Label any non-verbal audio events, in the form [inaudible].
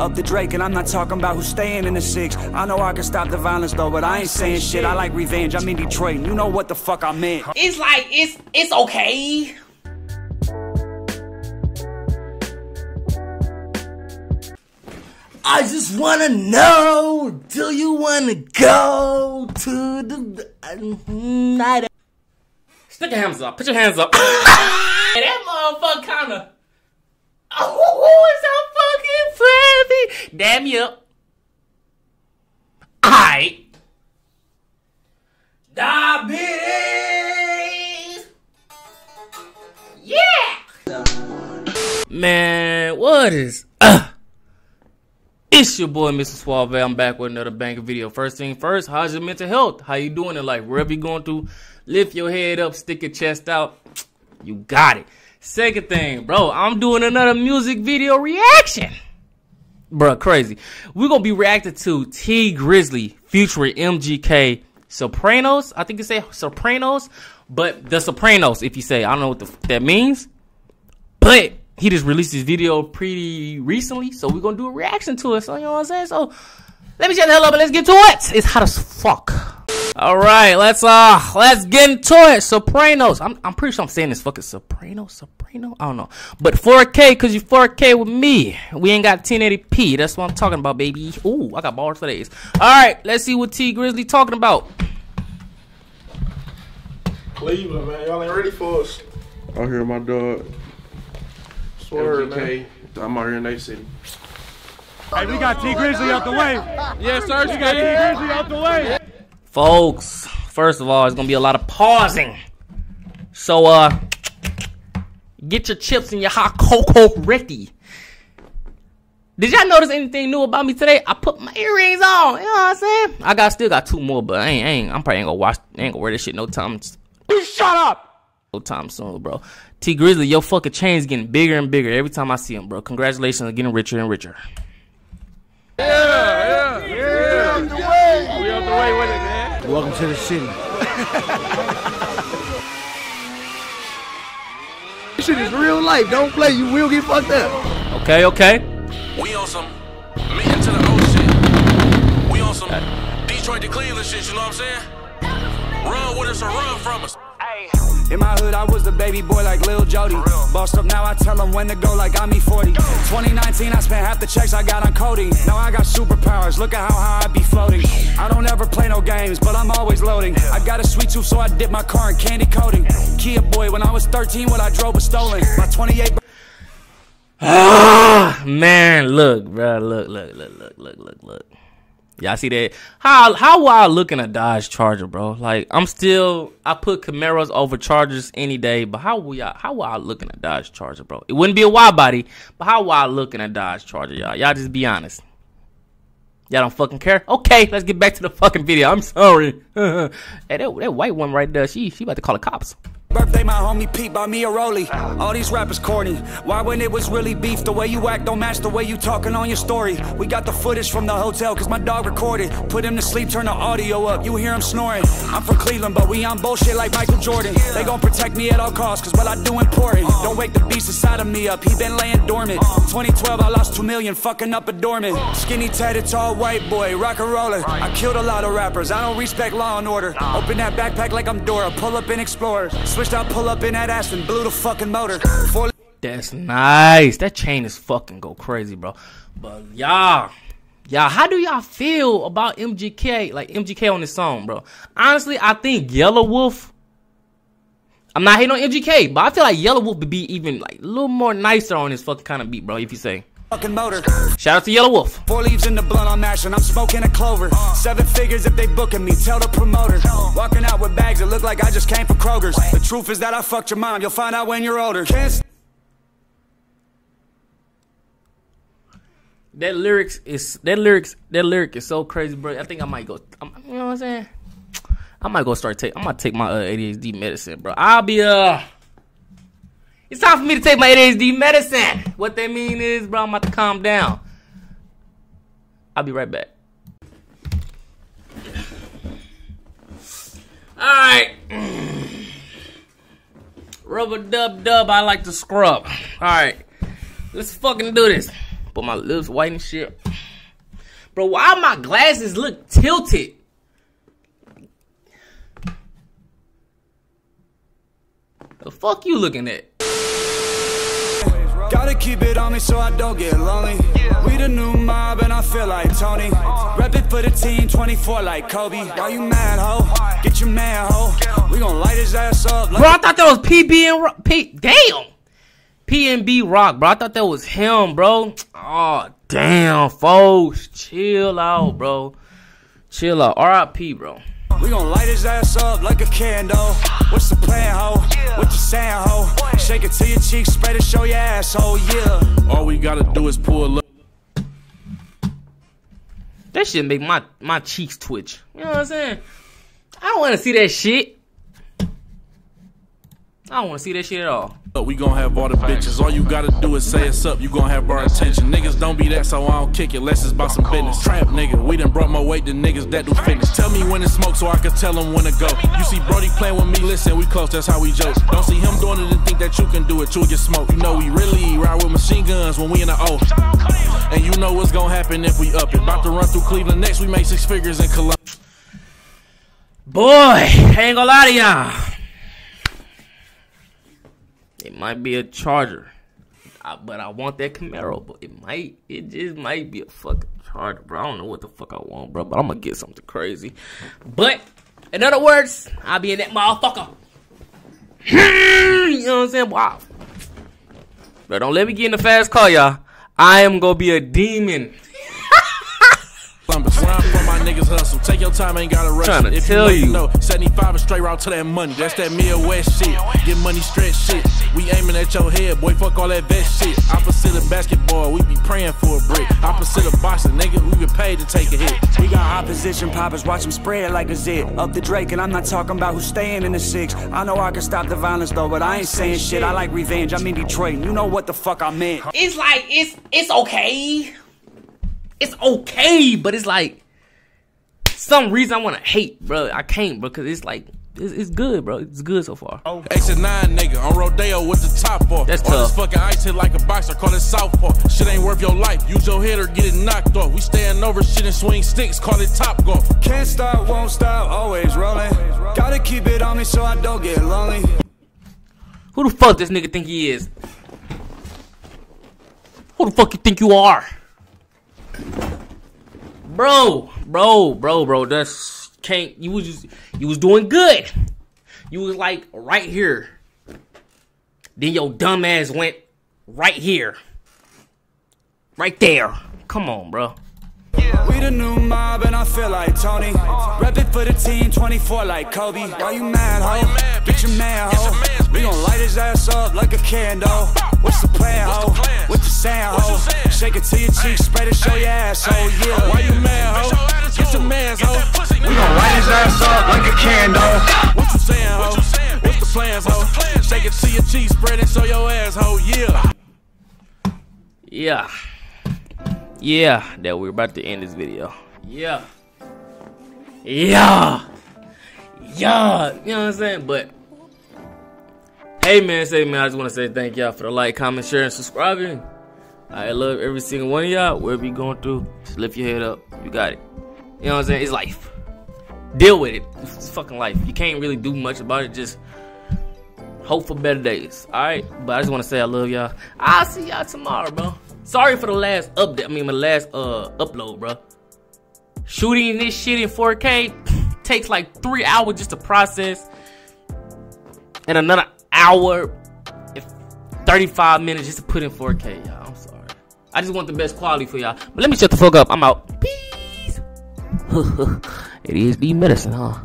Up the Drake, and I'm not talking about who's staying in the six. I know I can stop the violence though, but I ain't saying shit. I like revenge. I'm in Detroit, you know what the fuck I meant. It's like it's it's okay. I just wanna know, do you wanna go to the night? Stick your hands up. Put your hands up. [laughs] that motherfucker kinda. Oh, it's so fucking fluffy. Damn you. Alright. Diabetes. Yeah. Man, what is. Uh, it's your boy, Mr. Swavay. I'm back with another banger video. First thing first, how's your mental health? How you doing in life? Wherever you going to, lift your head up, stick your chest out. You got it. Second thing, bro, I'm doing another music video reaction. Bro, crazy. We're gonna be reacting to Tee Grizzley featuring MGK Sopranos. I think you say Sopranos, but the Sopranos, if you say, I don't know what the, that means. But he just released his video pretty recently, so we're gonna do a reaction to it. So you know what I'm saying? So let me shut the hell up and let's get to it. It's hot as fuck. All right, let's uh let's get into it. Sopranos. I'm I'm pretty sure I'm saying this fucking Soprano, Soprano. I don't know, but 4K cause you 4K with me. We ain't got 1080p. That's what I'm talking about, baby. Ooh, I got bars for days. All right, let's see what Tee Grizzley talking about. Cleveland, man. Y'all ain't ready for us. Out here, my dog. Swear, man. MGK. I'm out here in Nate City. Hey, we got Tee Grizzley out the way. Yes, sir. We got Tee Grizzley out the way. Folks, first of all, it's gonna be a lot of pausing. So uh get your chips and your hot cocoa ready. Did y'all notice anything new about me today? I put my earrings on. You know what I'm saying? I got still got two more, but I ain't, I ain't I'm probably ain't gonna watch ain't gonna wear this shit no time. You shut up. No time soon, bro. Tee Grizzley, your fucking chain's getting bigger and bigger every time I see him, bro. Congratulations on getting richer and richer. Yeah, yeah, yeah. We out the way with it, man. Welcome to the city. This shit is real life. Don't play. You will get fucked up. Okay, okay. We on some meeting to the old shit. We on some Detroit to Cleveland shit, you know what I'm saying? Run with us or run from us. In my hood, I was the baby boy like Lil Jody. Bossed up now, I tell them when to go like I'm E40. 2019, I spent half the checks I got on coding. Now I got superpowers, look at how high I be floating. I don't ever play no games, but I'm always loading. I got a sweet tooth, so I dip my car in candy coating. Kia boy, when I was 13, what I drove was stolen. My 28. Ah, man, look, bro, look, look, look, look, look, look, look. Y'all see that? How how will I look in a Dodge Charger, bro? Like I'm still I put Camaros over Chargers any day, but how will y'all how will I look in a Dodge Charger, bro? It wouldn't be a wide body, but how will I look in a Dodge Charger, y'all? Y'all just be honest. Y'all don't fucking care? Okay, let's get back to the fucking video. I'm sorry. [laughs] hey, that, that white one right there, she she about to call the cops. Birthday, my homie Pete bought me a rollie. All these rappers corny. Why when it was really beef? The way you act don't match the way you talking on your story. We got the footage from the hotel, cause my dog recorded. Put him to sleep, turn the audio up. You hear him snoring. I'm from Cleveland, but we on bullshit like Michael Jordan. They gon' protect me at all costs, cause what I do important. Don't wake the beast inside of me up. He been laying dormant. 2012, I lost two million, fucking up a dormant. Skinny tatted, tall white boy, rock and roller. I killed a lot of rappers. I don't respect law and order. Open that backpack like I'm Dora. Pull up in and explore. Switched out, pull up in that Aston, blew the fucking motor. Four That's nice. That chain is fucking go crazy, bro. But y'all, y'all, how do y'all feel about MGK? Like MGK on this song, bro. Honestly, I think Yelawolf. I'm not hating on MGK, but I feel like Yelawolf would be even like a little more nicer on this fucking kind of beat, bro. If you say. Fucking motor. Shout out to Yelawolf. Four leaves in the blunt I'm mashing, I'm smoking a clover. Seven figures if they booking me, tell the promoter. Walking out with bags that look like I just came from Kroger's. The truth is that I fucked your mom, you'll find out when you're older. Can't That lyrics is that lyrics that lyric is so crazy, bro. I think I might go. I'm, you know what I'm saying? I might go start take. I might take my uh, ADHD medicine, bro. I'll be uh. It's time for me to take my ADHD medicine. What they mean is, bro, I'm about to calm down. I'll be right back. All right. [clears throat] Rubber dub dub. I like to scrub. All right. Let's fucking do this. But my lips white and shit. Bro, why my glasses look tilted? The fuck you looking at? Gotta keep it on me so I don't get lonely. We the new mob and I feel like Tony. Rep it for the team 24 like Kobe. Why you mad, ho? Get your man, ho. We gon' light his ass up Bro, I thought that was PB and Rock. P- damn. PNB Rock, bro. I thought that was him, bro. Oh, damn, folks. Chill out, bro. Chill out. RIP, bro. We gon' light his ass up like a candle. What's the plan, ho? What you saying, ho? Shake it till your cheeks spread it, show your asshole, yeah. All we gotta do is pull up. That shit make my, my cheeks twitch. You know what I'm saying? I don't want to see that shit. I don't want to see that shit at all. But We gon' have all the bitches. All you gotta do is say it's up. You gon' have our attention. Niggas don't be that, so I don't kick it. Less it's about some business. Trap nigga, we done brought more weight than niggas that do fitness. Tell me when to smoke so I can tell them when to go. You see Brody playing with me, listen, we close, that's how we joke. Don't see him doing it and think that you can do it. You'll get smoked. You know we really ride with machine guns when we in the O. And you know what's gon' happen if we up it. About to run through Cleveland next, we make six figures in Columbus. Boy, I ain't gonna lie to y'all. It might be a Charger, I, but I want that Camaro. But it might, it just might be a fucking Charger, bro. I don't know what the fuck I want, bro. But I'm gonna get something crazy. But in other words, I'll be in that motherfucker. [clears throat] you know what I'm saying? Wow. But don't let me get in the fast car, y'all. I am gonna be a demon. Niggas hustle. Take your time, ain't gotta rush. Tryna it. If tell you, you. know, 75 a straight route to that money. That's that Midwest shit. Get money stretch shit. We aiming at your head, boy. Fuck all that vest shit. Opposite of basketball, we be praying for a brick. Opposite of boxing, nigga, we get paid to take a hit. We got opposition poppers, watch them spread like a zit. Up the Drake, and I'm not talking about who's staying in the six. I know I can stop the violence though, but I ain't saying shit. I like revenge. I'm in Detroit, and you know what the fuck I meant. it's like it's it's okay. It's okay, but it's like some reason I want to hate, bro. I can't, bro, because it's like it's, it's good, bro. It's good so far. Oh. Exit 9 nigga on Rodeo with the top off. That's All this tough. fucking ice hit like a boxer, call it southpaw. Shit ain't worth your life. Use your head or get it knocked off. We staying over shit and swing sticks, call it top golf. Can't stop, won't stop, always rolling. Gotta keep it on me so I don't get lonely. Who the fuck this nigga think he is? Who the fuck you think you are? Bro, bro, bro, bro, that's can't you was just you was doing good. You was like right here. Then your dumb ass went right here. Right there. Come on, bro. We the new mob, and I feel like Tony. Rep it for the team 24 like Kobe. Why you mad, ho? Get your man, ho. We gon' light his ass up like a candle. What's the plan, ho? What you saying, ho? Shake it till your cheeks spread it, show your asshole, yeah. Why you mad, ho? Get your mans, ho. We gon' light his ass up like a candle. What you saying, ho? What's the plans, ho? Shake it to your cheeks, spread it, show your ass, ho. Yeah. Yeah. Yeah, that we're about to end this video. Yeah. Yeah. Yeah. You know what I'm saying? But hey man, say man, I just want to say thank y'all for the like, comment, share, and subscribing. I love every single one of y'all. Wherever you going through, just lift your head up. You got it. You know what I'm saying? It's life. Deal with it. It's fucking life. You can't really do much about it. Just hope for better days. All right, but I just want to say I love y'all. I'll see y'all tomorrow, bro. Sorry for the last update. I mean, my last uh upload, bro. Shooting this shit in 4K [sniffs] takes like three hours just to process, and another hour and 35 minutes just to put in 4K. Y'all, I'm sorry. I just want the best quality for y'all. But let me shut the fuck up. I'm out. Peace. [laughs] it is the medicine, huh?